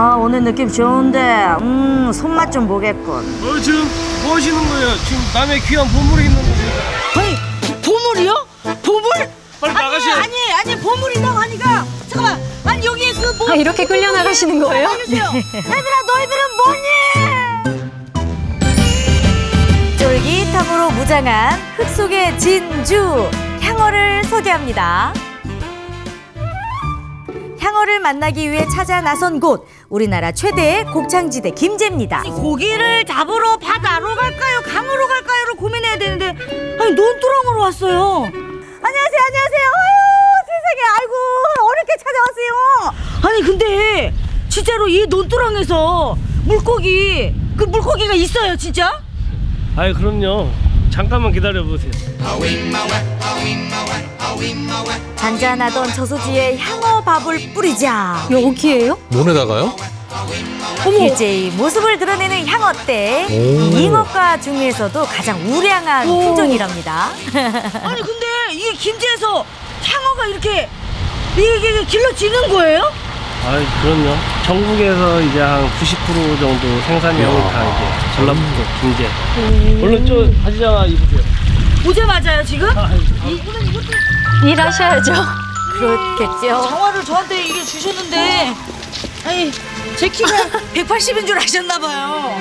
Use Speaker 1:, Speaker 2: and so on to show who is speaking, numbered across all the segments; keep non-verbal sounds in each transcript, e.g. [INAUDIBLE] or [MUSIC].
Speaker 1: 아 오늘 느낌 좋은데 음 손맛 좀 보겠군
Speaker 2: 어 지금 뭐 하시는 거예요? 지금 남의 귀한 보물이 있는데
Speaker 1: 아니 보물이요? 보물?
Speaker 2: 빨리 나가셔야
Speaker 1: 아니 아니 보물이라고 하니까 잠깐만 아니 여기 그 뭐
Speaker 3: 아, 이렇게 끌려 나가시는 거예요? [LAUGHS]
Speaker 1: 얘들아 너희들은 뭐니? 쫄깃함으로 무장한 흙 속의 진주 향어를 소개합니다. 향어를 만나기 위해 찾아 나선 곳 우리나라 최대의 곡창지대 김제입니다. 고기를 잡으러 바다로 갈까요? 강으로 갈까요를 고민해야 되는데 아니 논두렁으로 왔어요. 안녕하세요, 안녕하세요. 아유 세상에, 아이고 어렵게 찾아왔어요. 아니 근데 진짜로 이 논두렁에서 물고기 그 물고기가 있어요, 진짜?
Speaker 2: 아이 그럼요 잠깐만 기다려 보세요
Speaker 1: 잔잔하던 저수지에 향어 밥을 뿌리자.
Speaker 3: 여기예요?
Speaker 4: 논에다가요?
Speaker 1: 일제히 모습을 드러내는 향어떼.
Speaker 4: 오.
Speaker 1: 이 잉어과 중에서도 가장 우량한
Speaker 3: 오.
Speaker 1: 품종이랍니다. [LAUGHS]
Speaker 5: 아니 근데 이게 김제에서 향어가 이렇게 이게 길러지는 거예요?
Speaker 2: 아이 그럼요 전국에서 이제 한 90% 정도 생산량이 다 이제 전라북도 김제 얼른 저 바지 하나 입으세요
Speaker 5: 보제 맞아요 지금?
Speaker 3: 일하셔야죠.
Speaker 1: 그렇겠죠.
Speaker 5: 장화를 저한테 이게 주셨는데 아니 제 키가 [LAUGHS] 180인 줄 아셨나 봐요.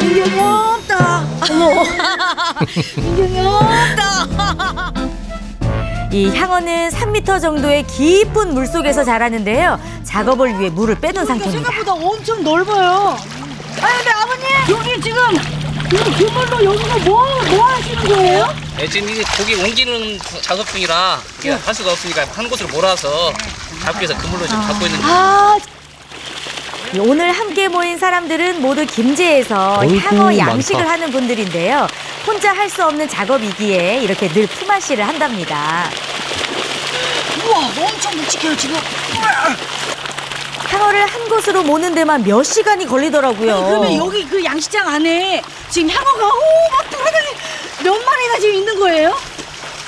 Speaker 5: 인경이 없다. 어머. [LAUGHS] 인경이 없다. [LAUGHS]
Speaker 1: 이 향어는 3m 정도의 깊은 물 속에서 자라는데요. 작업을 위해 물을 빼놓은 상태입니다.
Speaker 5: 생각보다 엄청 넓어요. 아니 근데 아버님 여기 지금 이 그물로 여기서 뭐, 뭐 하시는 거예요?
Speaker 6: 네, 지금 이 고기 옮기는 작업 중이라 이게 할 수가 없으니까 한 곳으로 몰아서 잡기 위해서 그물로 지금 잡고 있는
Speaker 5: 아
Speaker 1: 오늘 함께 모인 사람들은 모두 김제에서
Speaker 4: 어이구,
Speaker 1: 향어 양식을
Speaker 4: 많다.
Speaker 1: 하는 분들인데요. 혼자 할 수 없는 작업이기에 이렇게 늘 품앗이를 한답니다.
Speaker 5: 우와 엄청 묵직해요 지금.
Speaker 1: 향어를 한 곳으로 모는 데만 몇 시간이 걸리더라고요.
Speaker 5: 아니, 그러면 여기 그 양식장 안에 지금 향어가 오막 돌아다니 몇 마리나 지금 있는 거예요?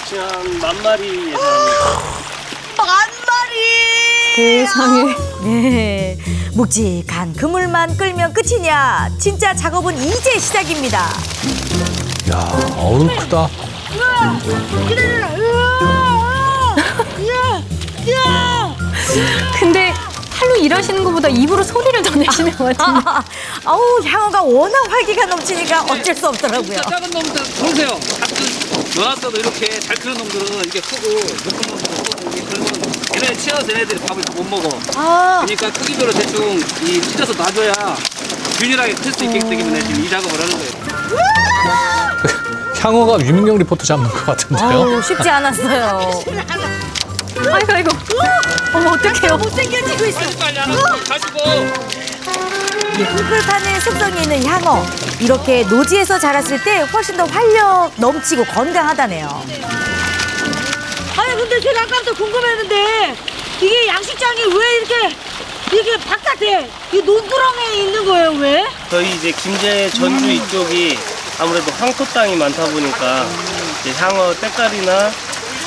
Speaker 2: 지금 한만 마리 예상 [GASPS]
Speaker 5: 만 마리.
Speaker 3: 세상에.
Speaker 1: 네. 묵직한 그물만 끌면 끝이냐? 진짜 작업은 이제 시작입니다.
Speaker 4: 야, 어우 크다. [LAUGHS]
Speaker 3: 근데 팔로 일하시는 것보다 입으로 소리를 더 내시는 것 같은데.
Speaker 1: 아, [LAUGHS] 아우 향어가 워낙 활기가 넘치니까 어쩔 수 없더라고요.
Speaker 6: 작은 놈들 보세요. 작은 놓았어도 이렇게 잘 크는 놈들은 이렇게 크고 높은 놈들은 크고 이게 그러면 얘네 치어서 얘네들이 밥을 못 먹어.
Speaker 5: 아,
Speaker 6: 그러니까 크기별로 대충 이 찢어서 놔줘야 균일하게 클 수 있기 때문에 지금 이 작업을 하는 거예요.
Speaker 4: 향어가 유민경 리포터 잡는 것 같은데요?
Speaker 1: 아우 쉽지 않았어요. [LAUGHS]
Speaker 3: 아이고, 아이고. 어머, 어떡해요.
Speaker 5: 못생겨지고 있어.
Speaker 6: 빨리 가지고
Speaker 1: 이 흙을 파는 습성이 있는 향어. 이렇게 노지에서 자랐을 때 훨씬 더 활력 넘치고 건강하다네요.
Speaker 5: 아니 근데 제가 아까부터 궁금했는데 이게 양식장이 왜 이렇게 이게 바깥에 이 논두렁에 있는 거예요 왜?
Speaker 2: 저희 이제 김제 전주 이쪽이 아무래도 황토 땅이 많다 보니까 이제 향어 때깔이나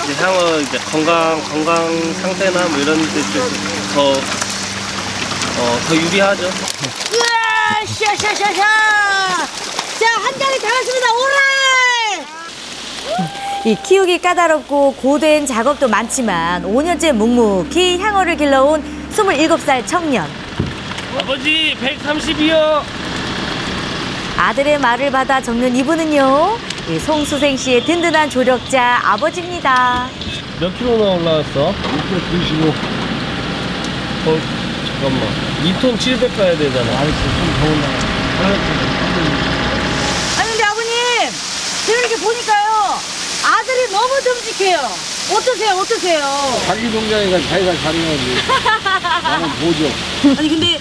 Speaker 2: 이제 향어 이제 건강 건강 상태나 뭐 이런 데더 어, 더 유리하죠.
Speaker 5: 으아 샤샤샤샤 자 한 장이 다 왔습니다 오라이
Speaker 1: 이 키우기 까다롭고 고된 작업도 많지만 5년째 묵묵히 향어를 길러온 27살 청년.
Speaker 2: 아버지 130이요.
Speaker 1: 아들의 말을 받아 적는 이분은요. 이 송수생 씨의 든든한 조력자 아버지입니다.
Speaker 2: 몇 킬로나 올라왔어? 2kg 95. 어, 잠깐만. 2톤 700 가야 되잖아. 알았어. 좀더 올라가.
Speaker 5: 아니 근데 아버님 제가 이렇게 보니까요 아들이 너무 듬직해요 어떠세요 어떠세요
Speaker 7: 자기 농장이가 자기가 잘해야지. [LAUGHS] 나는 보죠.
Speaker 5: 아니 근데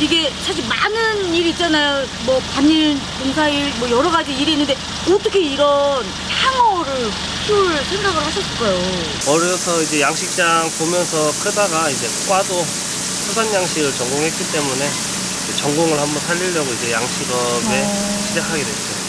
Speaker 5: 이게 사실 많은 일이 있잖아요. 뭐 밭일 농사일 뭐 여러 가지 일이 있는데 어떻게 이런 향어를 키울 생각을 하셨을까요?
Speaker 2: 어려서 이제 양식장 보면서 크다가 이제 과도 수산 양식을 전공했기 때문에 전공을 한번 살리려고 이제 양식업에 시작하게 됐죠.